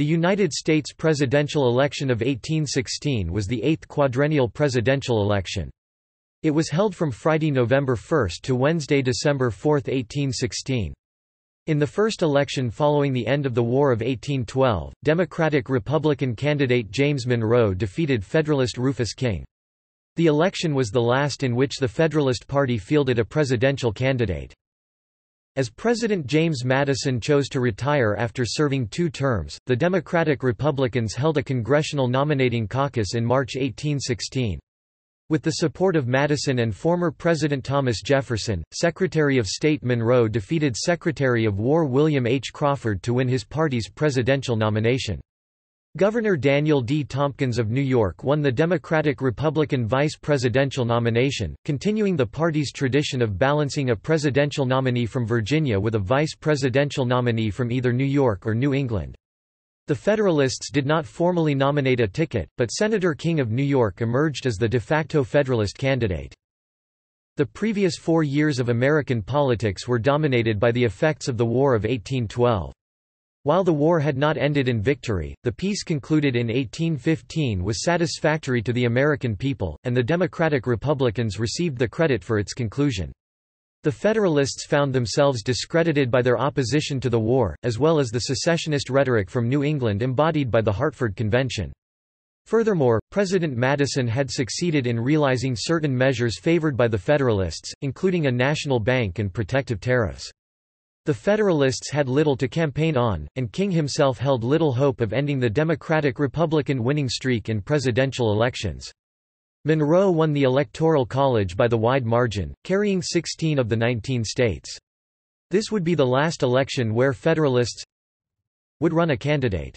The United States presidential election of 1816 was the eighth quadrennial presidential election. It was held from Friday, November 1 to Wednesday, December 4, 1816. In the first election following the end of the War of 1812, Democratic-Republican candidate James Monroe defeated Federalist Rufus King. The election was the last in which the Federalist Party fielded a presidential candidate. As President James Madison chose to retire after serving two terms, the Democratic-Republicans held a congressional nominating caucus in March 1816. With the support of Madison and former President Thomas Jefferson, Secretary of State Monroe defeated Secretary of War William H. Crawford to win his party's presidential nomination. Governor Daniel D. Tompkins of New York won the Democratic-Republican vice presidential nomination, continuing the party's tradition of balancing a presidential nominee from Virginia with a vice presidential nominee from either New York or New England. The Federalists did not formally nominate a ticket, but Senator King of New York emerged as the de facto Federalist candidate. The previous four years of American politics were dominated by the effects of the War of 1812. While the war had not ended in victory, the peace concluded in 1815 was satisfactory to the American people, and the Democratic Republicans received the credit for its conclusion. The Federalists found themselves discredited by their opposition to the war, as well as the secessionist rhetoric from New England embodied by the Hartford Convention. Furthermore, President Madison had succeeded in realizing certain measures favored by the Federalists, including a national bank and protective tariffs. The Federalists had little to campaign on, and King himself held little hope of ending the Democratic-Republican winning streak in presidential elections. Monroe won the Electoral College by the wide margin, carrying 16 of the 19 states. This would be the last election where Federalists would run a candidate.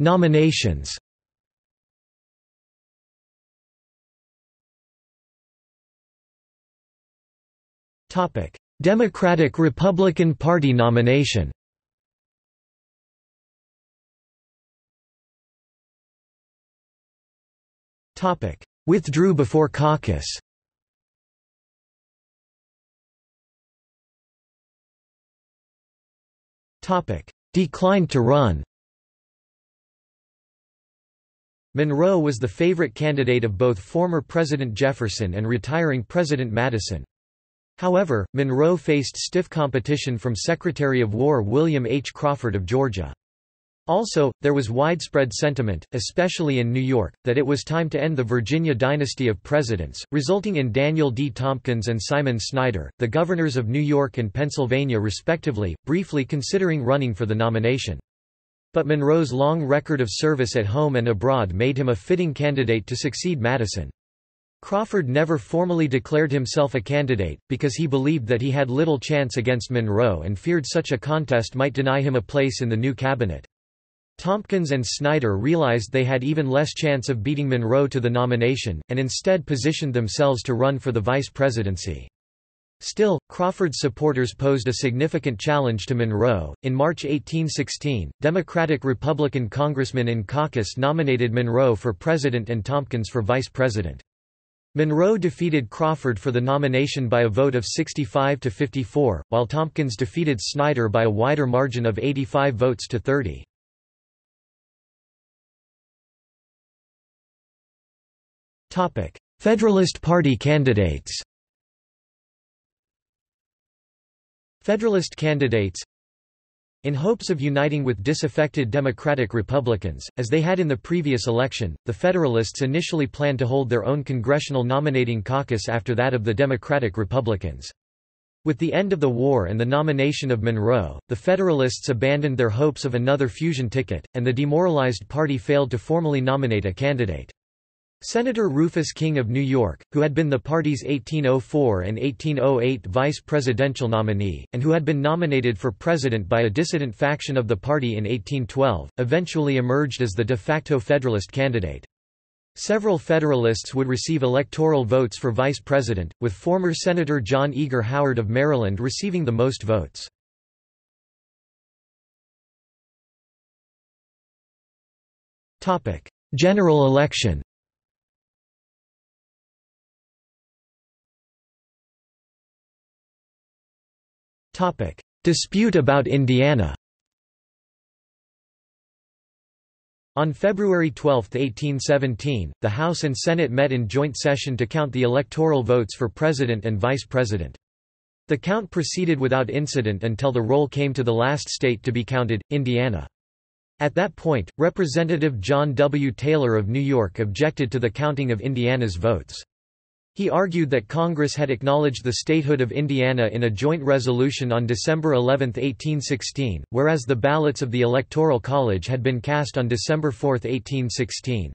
Nominations Democratic-Republican Party nomination Withdrew before caucus Declined to run Monroe was the favorite candidate of both former President Jefferson and retiring President Madison. However, Monroe faced stiff competition from Secretary of War William H. Crawford of Georgia. Also, there was widespread sentiment, especially in New York, that it was time to end the Virginia dynasty of presidents, resulting in Daniel D. Tompkins and Simon Snyder, the governors of New York and Pennsylvania respectively, briefly considering running for the nomination. But Monroe's long record of service at home and abroad made him a fitting candidate to succeed Madison. Crawford never formally declared himself a candidate, because he believed that he had little chance against Monroe and feared such a contest might deny him a place in the new cabinet. Tompkins and Snyder realized they had even less chance of beating Monroe to the nomination, and instead positioned themselves to run for the vice presidency. Still, Crawford's supporters posed a significant challenge to Monroe. In March 1816, Democratic-Republican congressmen in caucus nominated Monroe for president and Tompkins for vice president. Monroe defeated Crawford for the nomination by a vote of 65 to 54, while Tompkins defeated Snyder by a wider margin of 85 votes to 30. Topic: Federalist Party candidates Federalist candidates in hopes of uniting with disaffected Democratic Republicans, as they had in the previous election, the Federalists initially planned to hold their own congressional nominating caucus after that of the Democratic Republicans. With the end of the war and the nomination of Monroe, the Federalists abandoned their hopes of another fusion ticket, and the demoralized party failed to formally nominate a candidate. Senator Rufus King of New York, who had been the party's 1804 and 1808 vice presidential nominee, and who had been nominated for president by a dissident faction of the party in 1812, eventually emerged as the de facto Federalist candidate. Several Federalists would receive electoral votes for vice president, with former Senator John Eager Howard of Maryland receiving the most votes. General election Dispute about Indiana On February 12, 1817, the House and Senate met in joint session to count the electoral votes for president and vice president. The count proceeded without incident until the roll came to the last state to be counted, Indiana. At that point, Representative John W. Taylor of New York objected to the counting of Indiana's votes. He argued that Congress had acknowledged the statehood of Indiana in a joint resolution on December 11, 1816, whereas the ballots of the Electoral College had been cast on December 4, 1816.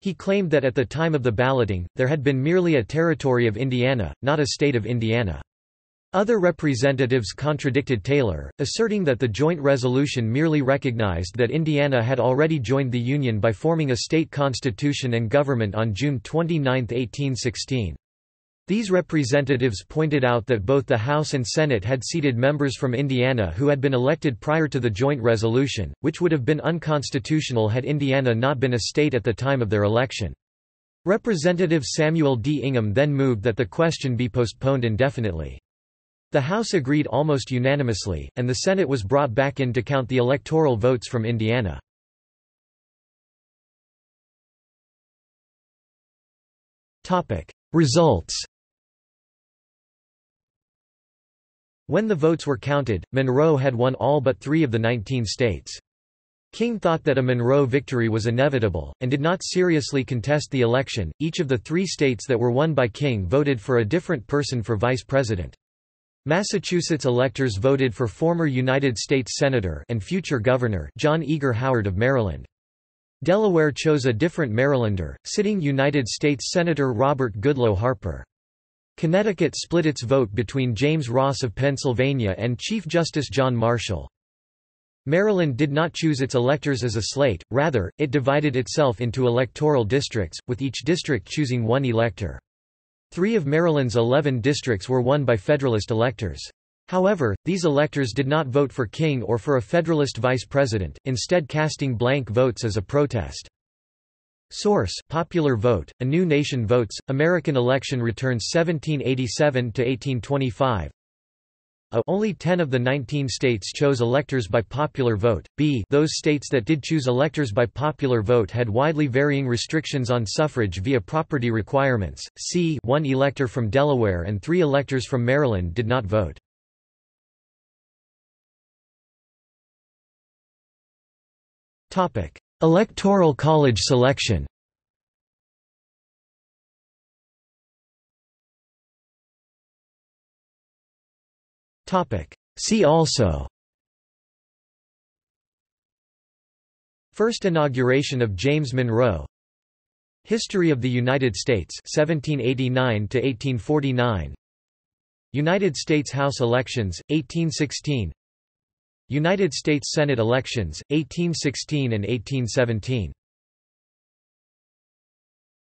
He claimed that at the time of the balloting, there had been merely a territory of Indiana, not a state of Indiana. Other representatives contradicted Taylor, asserting that the joint resolution merely recognized that Indiana had already joined the Union by forming a state constitution and government on June 29, 1816. These representatives pointed out that both the House and Senate had seated members from Indiana who had been elected prior to the joint resolution, which would have been unconstitutional had Indiana not been a state at the time of their election. Representative Samuel D. Ingham then moved that the question be postponed indefinitely. The House agreed almost unanimously, and the Senate was brought back in to count the electoral votes from Indiana. Results When the votes were counted, Monroe had won all but three of the 19 states. King thought that a Monroe victory was inevitable, and did not seriously contest the election. Each of the three states that were won by King voted for a different person for vice president. Massachusetts electors voted for former United States Senator and future Governor John Eager Howard of Maryland. Delaware chose a different Marylander, sitting United States Senator Robert Goodloe Harper. Connecticut split its vote between James Ross of Pennsylvania and Chief Justice John Marshall. Maryland did not choose its electors as a slate, rather, it divided itself into electoral districts, with each district choosing one elector. Three of Maryland's 11 districts were won by Federalist electors. However, these electors did not vote for King or for a Federalist vice president, instead casting blank votes as a protest. Source: Popular Vote, A New Nation Votes, American Election Returns 1787–1825 a only 10 of the 19 states chose electors by popular vote, b those states that did choose electors by popular vote had widely varying restrictions on suffrage via property requirements, c one elector from Delaware and three electors from Maryland did not vote. Electoral college selection See also First inauguration of James Monroe History of the United States 1789 1849 United States House elections 1816 United States Senate elections 1816 and 1817